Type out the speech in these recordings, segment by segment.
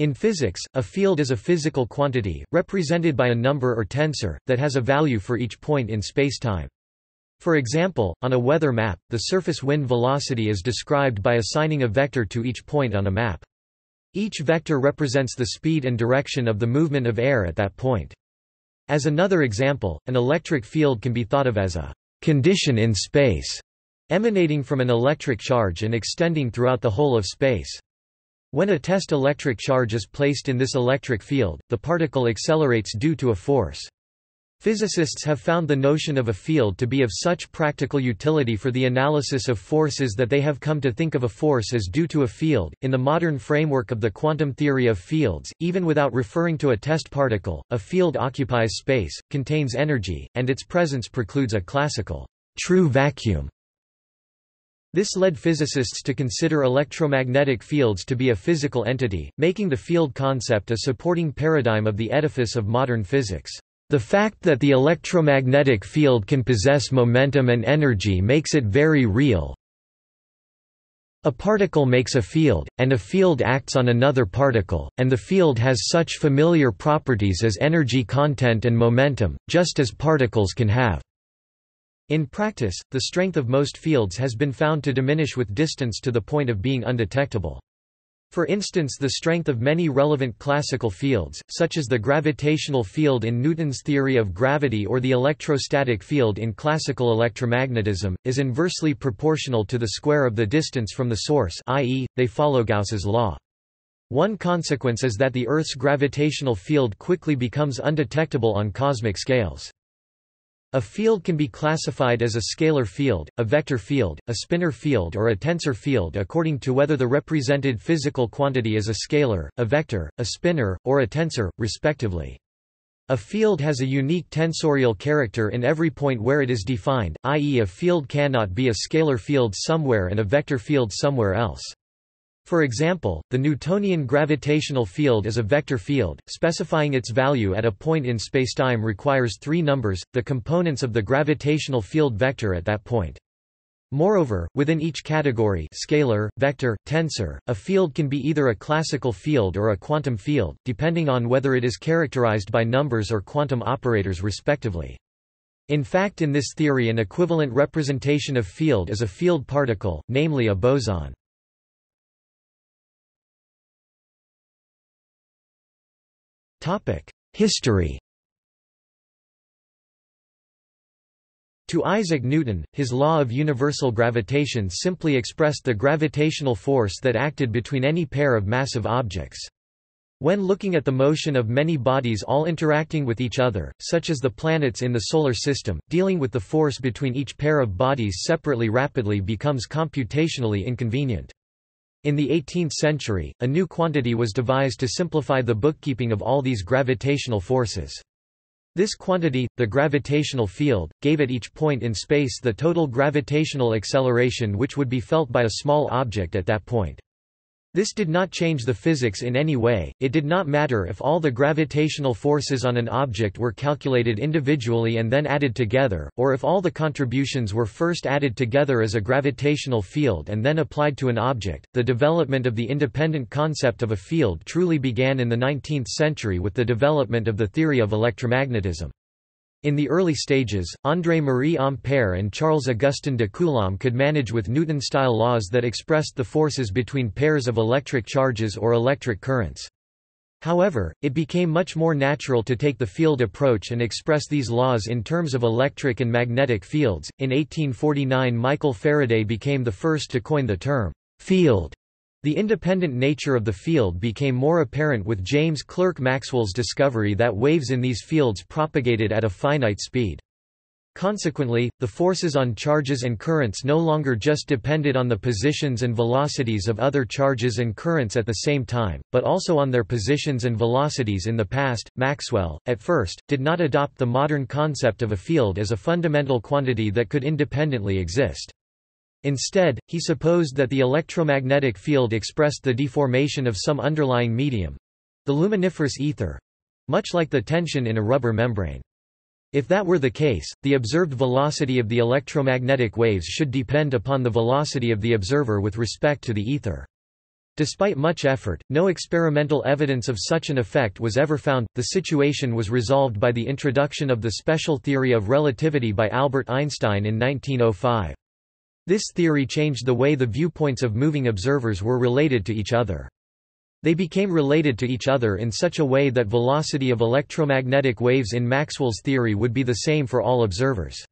In physics, a field is a physical quantity, represented by a number or tensor, that has a value for each point in spacetime. For example, on a weather map, the surface wind velocity is described by assigning a vector to each point on a map. Each vector represents the speed and direction of the movement of air at that point. As another example, an electric field can be thought of as a condition in space, emanating from an electric charge and extending throughout the whole of space. When a test electric charge is placed in this electric field, the particle accelerates due to a force. Physicists have found the notion of a field to be of such practical utility for the analysis of forces that they have come to think of a force as due to a field. In the modern framework of the quantum theory of fields, even without referring to a test particle, a field occupies space, contains energy, and its presence precludes a classical true vacuum. This led physicists to consider electromagnetic fields to be a physical entity, making the field concept a supporting paradigm of the edifice of modern physics. The fact that the electromagnetic field can possess momentum and energy makes it very real. A particle makes a field, and a field acts on another particle, and the field has such familiar properties as energy content and momentum, just as particles can have. In practice, the strength of most fields has been found to diminish with distance to the point of being undetectable. For instance the strength of many relevant classical fields, such as the gravitational field in Newton's theory of gravity or the electrostatic field in classical electromagnetism, is inversely proportional to the square of the distance from the source i.e., they follow Gauss's law. One consequence is that the Earth's gravitational field quickly becomes undetectable on cosmic scales. A field can be classified as a scalar field, a vector field, a spinor field or a tensor field according to whether the represented physical quantity is a scalar, a vector, a spinor, or a tensor, respectively. A field has a unique tensorial character in every point where it is defined, i.e. a field cannot be a scalar field somewhere and a vector field somewhere else. For example, the Newtonian gravitational field is a vector field, specifying its value at a point in spacetime requires three numbers, the components of the gravitational field vector at that point. Moreover, within each category scalar, vector, tensor, a field can be either a classical field or a quantum field, depending on whether it is characterized by numbers or quantum operators respectively. In fact in this theory an equivalent representation of field is a field particle, namely a boson. History To Isaac Newton, his law of universal gravitation simply expressed the gravitational force that acted between any pair of massive objects. When looking at the motion of many bodies all interacting with each other, such as the planets in the Solar System, dealing with the force between each pair of bodies separately rapidly becomes computationally inconvenient. In the 18th century, a new quantity was devised to simplify the bookkeeping of all these gravitational forces. This quantity, the gravitational field, gave at each point in space the total gravitational acceleration which would be felt by a small object at that point. This did not change the physics in any way, it did not matter if all the gravitational forces on an object were calculated individually and then added together, or if all the contributions were first added together as a gravitational field and then applied to an object. The development of the independent concept of a field truly began in the 19th century with the development of the theory of electromagnetism. In the early stages, André-Marie Ampère and Charles-Augustin de Coulomb could manage with Newton-style laws that expressed the forces between pairs of electric charges or electric currents. However, it became much more natural to take the field approach and express these laws in terms of electric and magnetic fields. In 1849, Michael Faraday became the first to coin the term field the independent nature of the field became more apparent with James Clerk Maxwell's discovery that waves in these fields propagated at a finite speed. Consequently, the forces on charges and currents no longer just depended on the positions and velocities of other charges and currents at the same time, but also on their positions and velocities in the past. Maxwell, at first, did not adopt the modern concept of a field as a fundamental quantity that could independently exist. Instead, he supposed that the electromagnetic field expressed the deformation of some underlying medium—the luminiferous ether—much like the tension in a rubber membrane. If that were the case, the observed velocity of the electromagnetic waves should depend upon the velocity of the observer with respect to the ether. Despite much effort, no experimental evidence of such an effect was ever found. The situation was resolved by the introduction of the special theory of relativity by Albert Einstein in 1905. This theory changed the way the viewpoints of moving observers were related to each other. They became related to each other in such a way that velocity of electromagnetic waves in Maxwell's theory would be the same for all observers.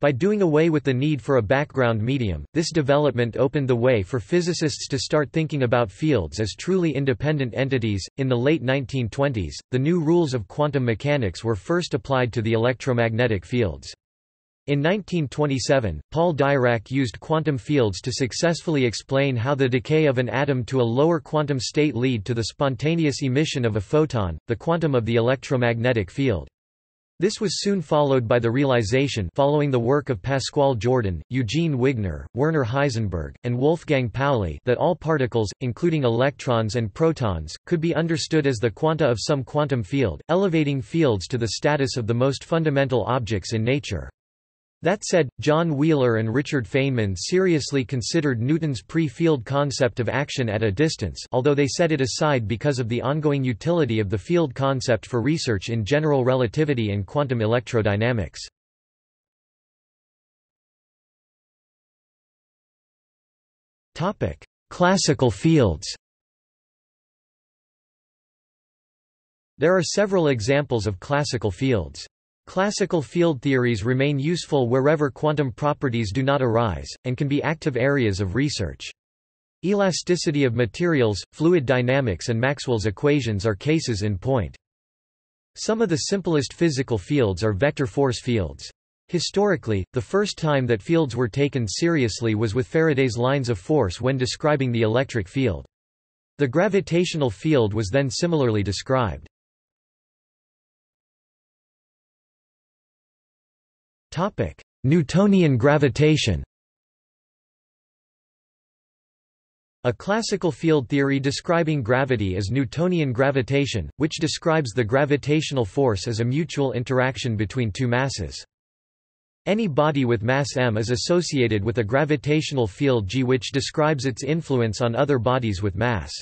By doing away with the need for a background medium, this development opened the way for physicists to start thinking about fields as truly independent entities. In the late 1920s, the new rules of quantum mechanics were first applied to the electromagnetic fields. In 1927, Paul Dirac used quantum fields to successfully explain how the decay of an atom to a lower quantum state lead to the spontaneous emission of a photon, the quantum of the electromagnetic field. This was soon followed by the realization following the work of Pascual Jordan, Eugene Wigner, Werner Heisenberg, and Wolfgang Pauli that all particles, including electrons and protons, could be understood as the quanta of some quantum field, elevating fields to the status of the most fundamental objects in nature. That said, John Wheeler and Richard Feynman seriously considered Newton's pre-field concept of action at a distance although they set it aside because of the ongoing utility of the field concept for research in general relativity and quantum electrodynamics. Classical fields There are several examples of classical fields. Classical field theories remain useful wherever quantum properties do not arise, and can be active areas of research. Elasticity of materials, fluid dynamics and Maxwell's equations are cases in point. Some of the simplest physical fields are vector force fields. Historically, the first time that fields were taken seriously was with Faraday's lines of force when describing the electric field. The gravitational field was then similarly described. Newtonian gravitation A classical field theory describing gravity is Newtonian gravitation, which describes the gravitational force as a mutual interaction between two masses. Any body with mass m is associated with a gravitational field g which describes its influence on other bodies with mass.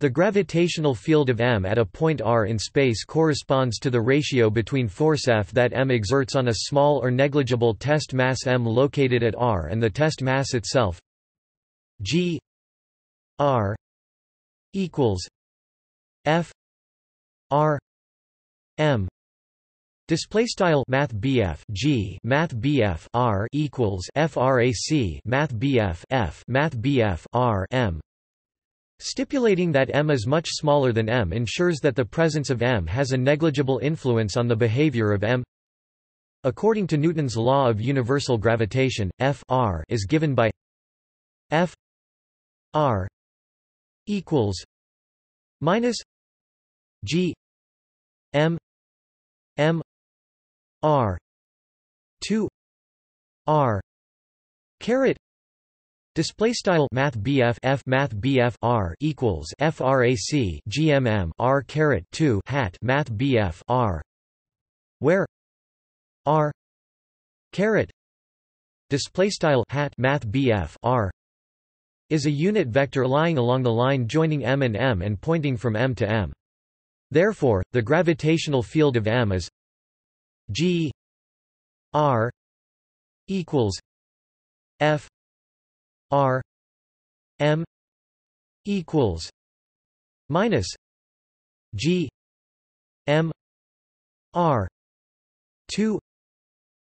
The gravitational field of m at a point r in space corresponds to the ratio between force F that m exerts on a small or negligible test mass m located at r and the test mass itself g r equals F r m. Display style Math G Math R equals FRAC Math F Math R M Stipulating that m is much smaller than m ensures that the presence of m has a negligible influence on the behavior of m. According to Newton's law of universal gravitation, F r is given by F r equals minus G m m r 2 r caret Display style Math BF F Math BF R equals FRAC GMM R caret two hat Math BF R where R caret display style hat Math BF R is a unit vector lying along the line joining M and M and pointing from M to M. Therefore, the gravitational field of M is G R equals F R M equals minus G M R two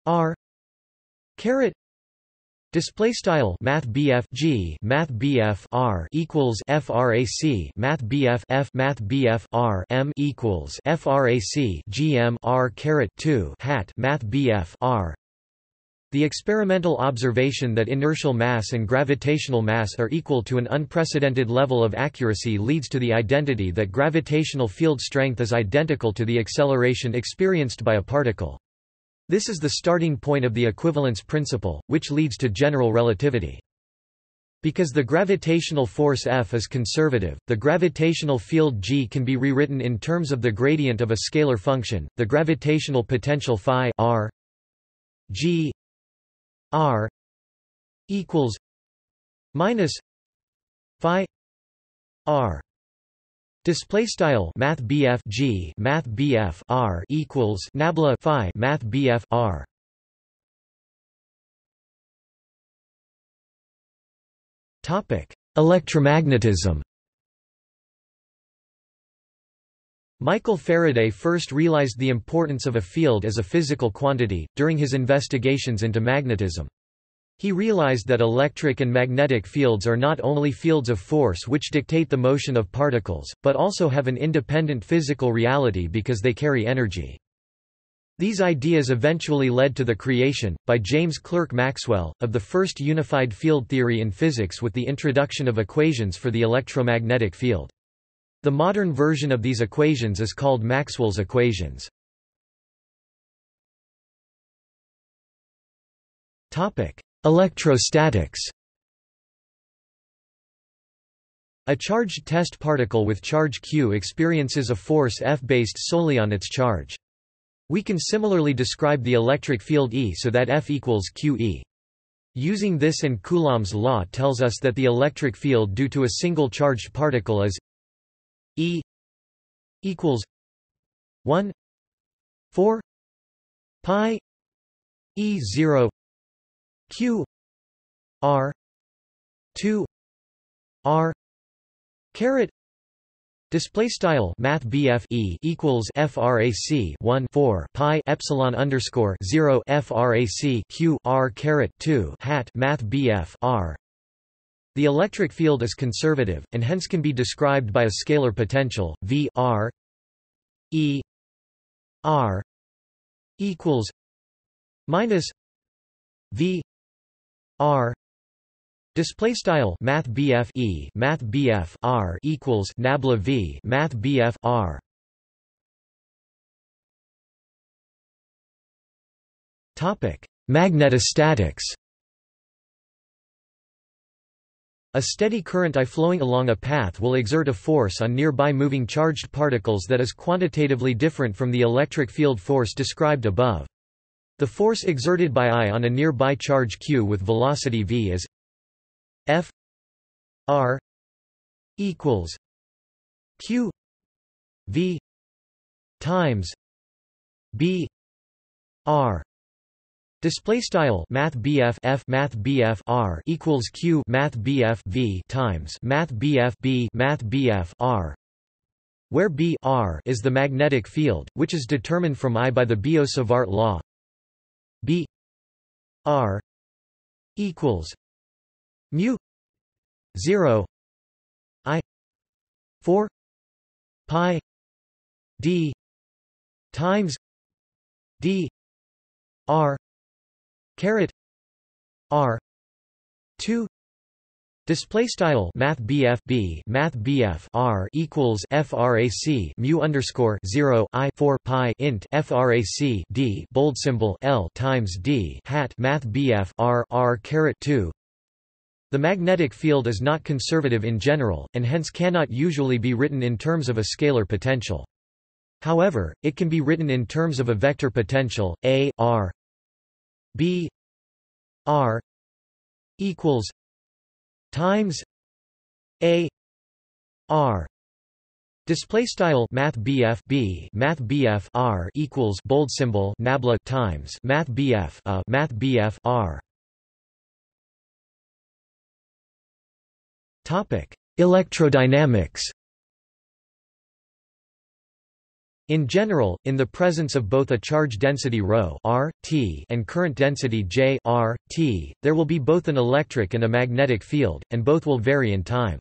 R caret Display style Math BF G Math BF R equals FRAC Math BF F Math BF R M equals FRAC GM R caret two hat Math BF R the experimental observation that inertial mass and gravitational mass are equal to an unprecedented level of accuracy leads to the identity that gravitational field strength is identical to the acceleration experienced by a particle. This is the starting point of the equivalence principle, which leads to general relativity. Because the gravitational force F is conservative, the gravitational field G can be rewritten in terms of the gradient of a scalar function, the gravitational potential phi r G R equals minus Phi r. Display style math g math r equals nabla phi math r. Topic electromagnetism Michael Faraday first realized the importance of a field as a physical quantity, during his investigations into magnetism. He realized that electric and magnetic fields are not only fields of force which dictate the motion of particles, but also have an independent physical reality because they carry energy. These ideas eventually led to the creation, by James Clerk Maxwell, of the first unified field theory in physics with the introduction of equations for the electromagnetic field. The modern version of these equations is called Maxwell's equations. Electrostatics A charged test particle with charge q experiences a force F based solely on its charge. We can similarly describe the electric field E so that F equals QE. Using this and Coulomb's law tells us that the electric field due to a single charged particle is E equals 1 4 pi E 0 Q R 2 R caret Display style Math BF E equals FRAC 1 4 Pi Epsilon underscore 0 FRAC Q R caret 2 hat Math BF R the electric field is conservative, and hence can be described by a scalar potential, V R E R equals minus V R. Display style Math E Math R equals Nabla V Math R. Topic Magnetostatics A steady current I flowing along a path will exert a force on nearby moving charged particles that is quantitatively different from the electric field force described above. The force exerted by I on a nearby charge q with velocity v is F R equals Q V times B R Display style Math BF F Math BF R equals Q Math BF V times Math BF B Math BF R where B R is the magnetic field, which is determined from I by the Biot-Savart law. B R equals mu 0 I 4 pi D times D R caret r 2 Display style Math BF B Math BF R equals FRAC mu underscore zero I four pi int FRAC D bold symbol L times D hat Math BF R R caret two The magnetic field is not conservative in general, and hence cannot usually be written in terms of a scalar potential. However, it can be written in terms of a vector potential, A R B R equals times A R. Display style Math BF B Math BF R equals bold symbol Nabla times Math BF a uh, Math BF R. Topic Electrodynamics In general, in the presence of both a charge density ρ r, t and current density J r, t, there will be both an electric and a magnetic field, and both will vary in time.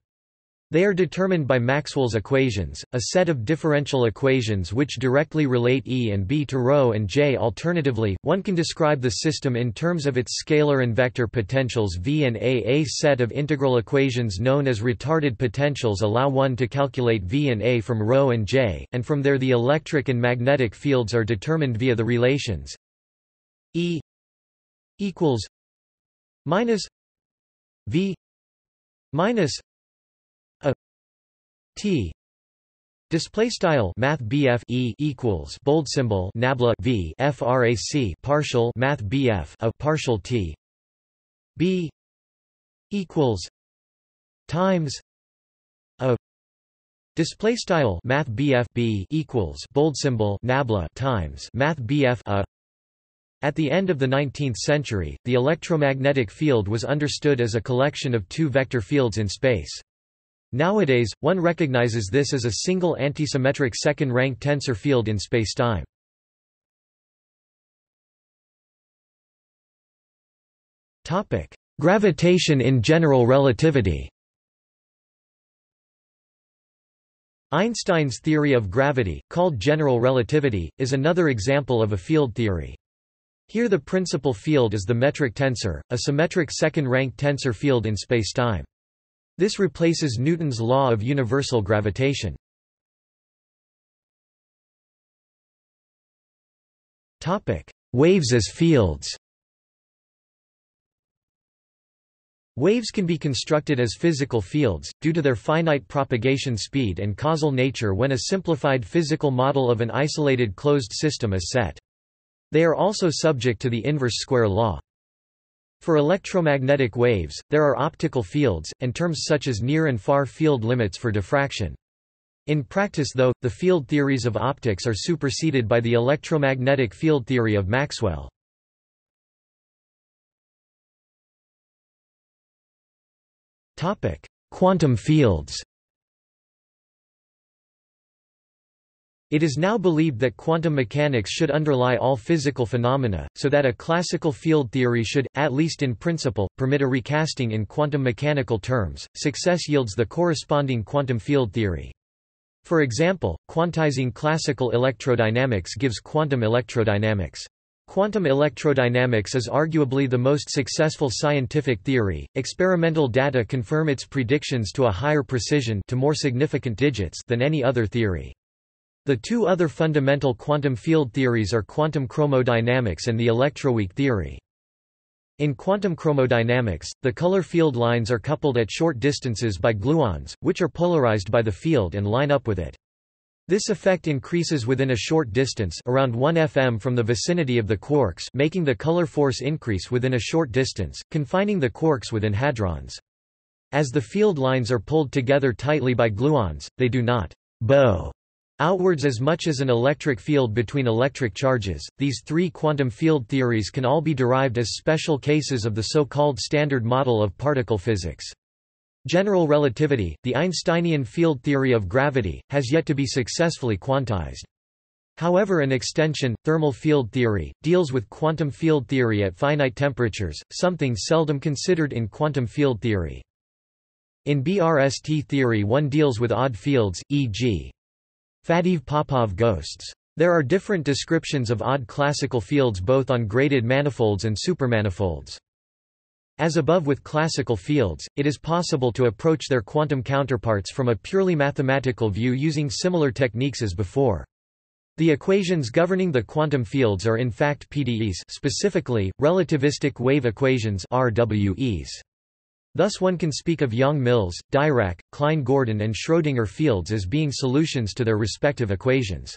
They are determined by Maxwell's equations, a set of differential equations which directly relate E and B to ρ and J. Alternatively, one can describe the system in terms of its scalar and vector potentials V and A. A set of integral equations known as retarded potentials allow one to calculate V and A from ρ and J, and from there the electric and magnetic fields are determined via the relations E equals minus V minus T Display style Math BF E equals bold symbol Nabla V FRAC partial Math BF a partial T B equals times a Display style Math B equals bold symbol nabla times Math a. At the end of the 19th century, the electromagnetic field was understood as a collection of two vector fields in space. Nowadays, one recognizes this as a single antisymmetric second-rank tensor field in spacetime. Topic: Gravitation in general relativity. Einstein's theory of gravity, called general relativity, is another example of a field theory. Here the principal field is the metric tensor, a symmetric second-rank tensor field in spacetime. This replaces Newton's law of universal gravitation. Waves as fields Waves can be constructed as physical fields, due to their finite propagation speed and causal nature when a simplified physical model of an isolated closed system is set. They are also subject to the inverse square law. For electromagnetic waves, there are optical fields, and terms such as near and far field limits for diffraction. In practice though, the field theories of optics are superseded by the electromagnetic field theory of Maxwell. Quantum fields It is now believed that quantum mechanics should underlie all physical phenomena, so that a classical field theory should, at least in principle, permit a recasting in quantum mechanical terms. Success yields the corresponding quantum field theory. For example, quantizing classical electrodynamics gives quantum electrodynamics. Quantum electrodynamics is arguably the most successful scientific theory. Experimental data confirm its predictions to a higher precision to more significant digits than any other theory. The two other fundamental quantum field theories are quantum chromodynamics and the electroweak theory. In quantum chromodynamics, the color field lines are coupled at short distances by gluons, which are polarized by the field and line up with it. This effect increases within a short distance around 1 fm from the vicinity of the quarks making the color force increase within a short distance, confining the quarks within hadrons. As the field lines are pulled together tightly by gluons, they do not bow outwards as much as an electric field between electric charges. These three quantum field theories can all be derived as special cases of the so-called standard model of particle physics. General relativity, the Einsteinian field theory of gravity, has yet to be successfully quantized. However an extension, thermal field theory, deals with quantum field theory at finite temperatures, something seldom considered in quantum field theory. In BRST theory one deals with odd fields, e.g. Faddeev-Popov ghosts. There are different descriptions of odd classical fields both on graded manifolds and supermanifolds. As above with classical fields, it is possible to approach their quantum counterparts from a purely mathematical view using similar techniques as before. The equations governing the quantum fields are in fact PDEs specifically, relativistic wave equations RWEs. Thus one can speak of Yang-Mills, Dirac, Klein-Gordon and Schrödinger fields as being solutions to their respective equations.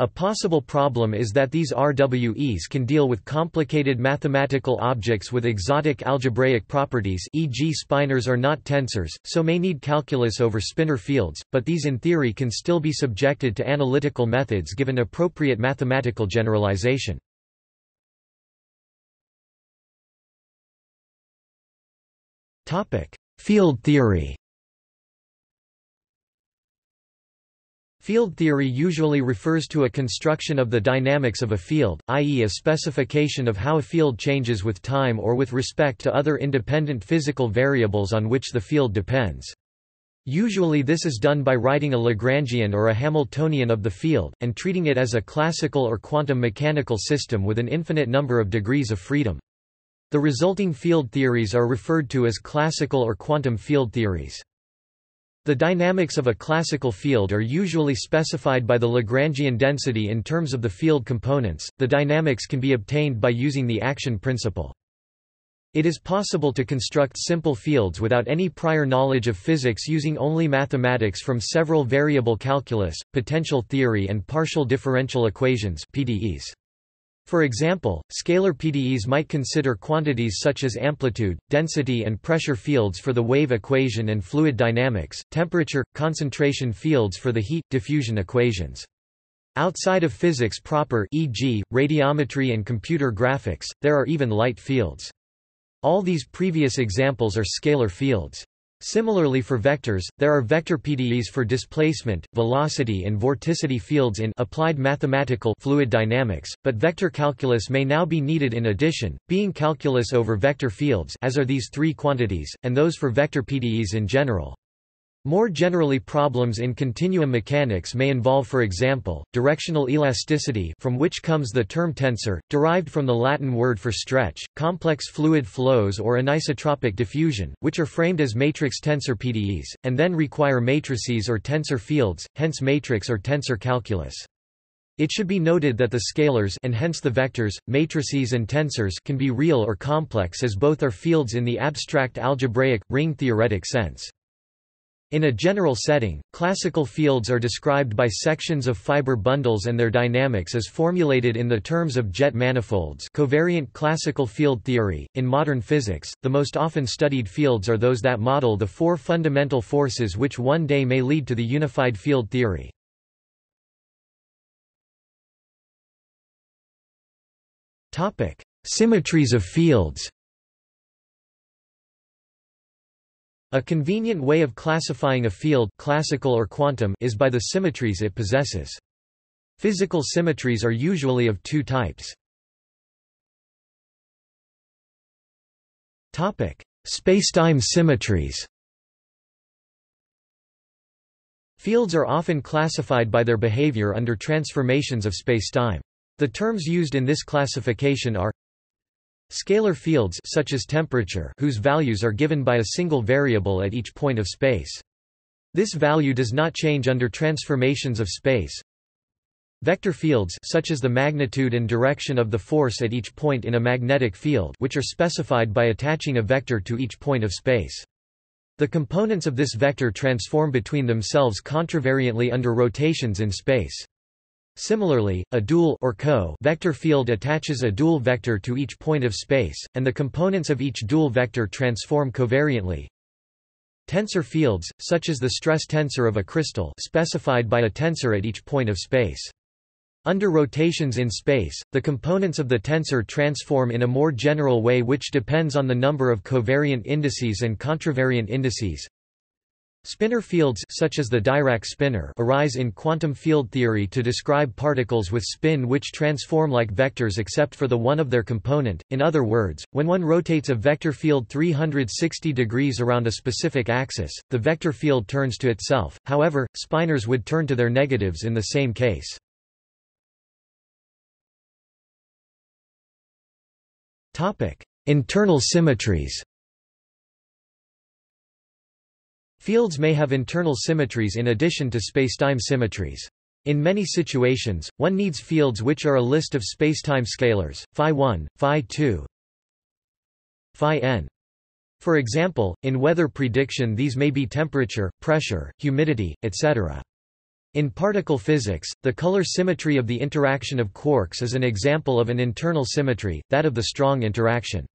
A possible problem is that these RWEs can deal with complicated mathematical objects with exotic algebraic properties e.g. spinors are not tensors, so may need calculus over spinor fields, but these in theory can still be subjected to analytical methods given appropriate mathematical generalization. Field theory Field theory usually refers to a construction of the dynamics of a field, i.e. a specification of how a field changes with time or with respect to other independent physical variables on which the field depends. Usually this is done by writing a Lagrangian or a Hamiltonian of the field, and treating it as a classical or quantum mechanical system with an infinite number of degrees of freedom. The resulting field theories are referred to as classical or quantum field theories. The dynamics of a classical field are usually specified by the Lagrangian density in terms of the field components. The dynamics can be obtained by using the action principle. It is possible to construct simple fields without any prior knowledge of physics using only mathematics from several variable calculus, potential theory and partial differential equations PDEs. For example, scalar PDEs might consider quantities such as amplitude, density and pressure fields for the wave equation and fluid dynamics, temperature, concentration fields for the heat, diffusion equations. Outside of physics proper e.g., radiometry and computer graphics, there are even light fields. All these previous examples are scalar fields. Similarly for vectors, there are vector PDEs for displacement, velocity and vorticity fields in applied mathematical fluid dynamics, but vector calculus may now be needed in addition, being calculus over vector fields as are these three quantities, and those for vector PDEs in general. More generally problems in continuum mechanics may involve for example, directional elasticity from which comes the term tensor, derived from the Latin word for stretch, complex fluid flows or anisotropic diffusion, which are framed as matrix tensor PDEs, and then require matrices or tensor fields, hence matrix or tensor calculus. It should be noted that the scalars and hence the vectors, matrices and tensors can be real or complex as both are fields in the abstract algebraic, ring-theoretic sense. In a general setting, classical fields are described by sections of fiber bundles and their dynamics as formulated in the terms of jet manifolds covariant classical field theory. In modern physics, the most often studied fields are those that model the four fundamental forces which one day may lead to the unified field theory. Symmetries of fields A convenient way of classifying a field classical or quantum is by the symmetries it possesses. Physical symmetries are usually of two types. Spacetime symmetries Fields are often classified by their behavior under transformations of spacetime. The terms used in this classification are Scalar fields such as temperature whose values are given by a single variable at each point of space. This value does not change under transformations of space. Vector fields such as the magnitude and direction of the force at each point in a magnetic field which are specified by attaching a vector to each point of space. The components of this vector transform between themselves contravariantly under rotations in space. Similarly, a dual or co vector field attaches a dual vector to each point of space, and the components of each dual vector transform covariantly. Tensor fields, such as the stress tensor of a crystal specified by a tensor at each point of space. Under rotations in space, the components of the tensor transform in a more general way which depends on the number of covariant indices and contravariant indices. Spinor fields such as the Dirac spinor arise in quantum field theory to describe particles with spin which transform like vectors except for the one of their component. In other words, when one rotates a vector field 360 degrees around a specific axis, the vector field turns to itself. However, spinors would turn to their negatives in the same case. Topic: Internal symmetries. Fields may have internal symmetries in addition to spacetime symmetries. In many situations, one needs fields which are a list of spacetime scalars, phi1, phi2, phi-n. For example, in weather prediction these may be temperature, pressure, humidity, etc. In particle physics, the color symmetry of the interaction of quarks is an example of an internal symmetry, that of the strong interaction.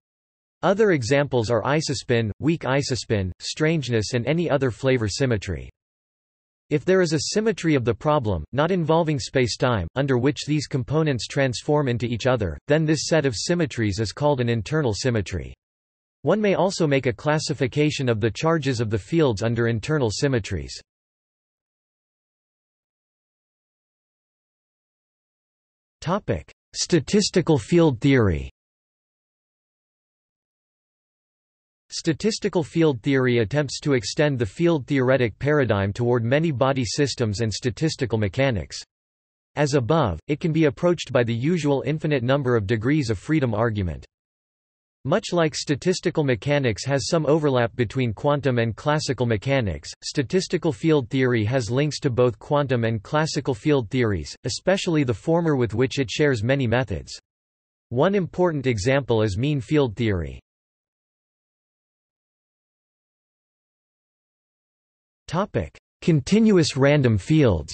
Other examples are isospin, weak isospin, strangeness and any other flavor symmetry. If there is a symmetry of the problem, not involving spacetime, under which these components transform into each other, then this set of symmetries is called an internal symmetry. One may also make a classification of the charges of the fields under internal symmetries. Statistical field theory Statistical field theory attempts to extend the field-theoretic paradigm toward many body systems and statistical mechanics. As above, it can be approached by the usual infinite number of degrees of freedom argument. Much like statistical mechanics has some overlap between quantum and classical mechanics, statistical field theory has links to both quantum and classical field theories, especially the former with which it shares many methods. One important example is mean field theory. Topic: Continuous random fields.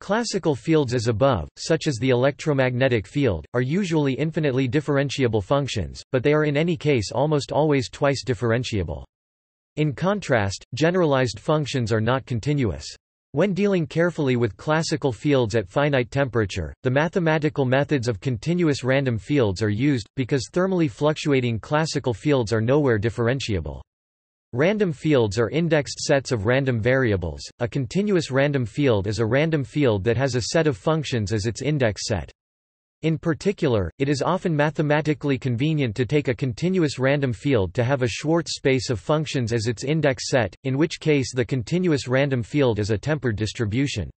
Classical fields as above, such as the electromagnetic field, are usually infinitely differentiable functions, but they are in any case almost always twice differentiable. In contrast, generalized functions are not continuous. When dealing carefully with classical fields at finite temperature, the mathematical methods of continuous random fields are used, because thermally fluctuating classical fields are nowhere differentiable. Random fields are indexed sets of random variables. A continuous random field is a random field that has a set of functions as its index set. In particular, it is often mathematically convenient to take a continuous random field to have a Schwartz space of functions as its index set, in which case the continuous random field is a tempered distribution.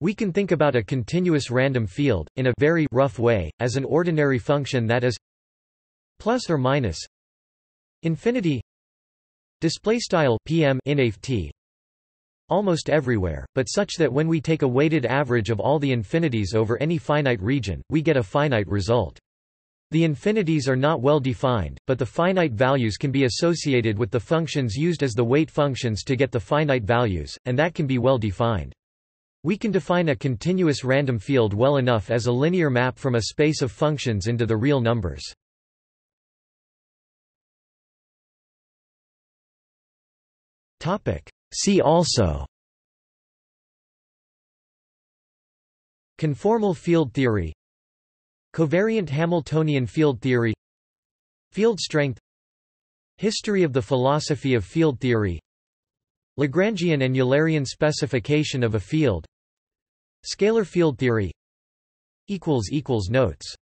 We can think about a continuous random field, in a very rough way, as an ordinary function that is plus or minus infinity Display style PM t almost everywhere, but such that when we take a weighted average of all the infinities over any finite region, we get a finite result. The infinities are not well defined, but the finite values can be associated with the functions used as the weight functions to get the finite values, and that can be well defined. We can define a continuous random field well enough as a linear map from a space of functions into the real numbers. See also. Conformal field theory. Covariant Hamiltonian field theory. Field strength. History of the philosophy of field theory. Lagrangian and Eulerian specification of a field. Scalar field theory. Notes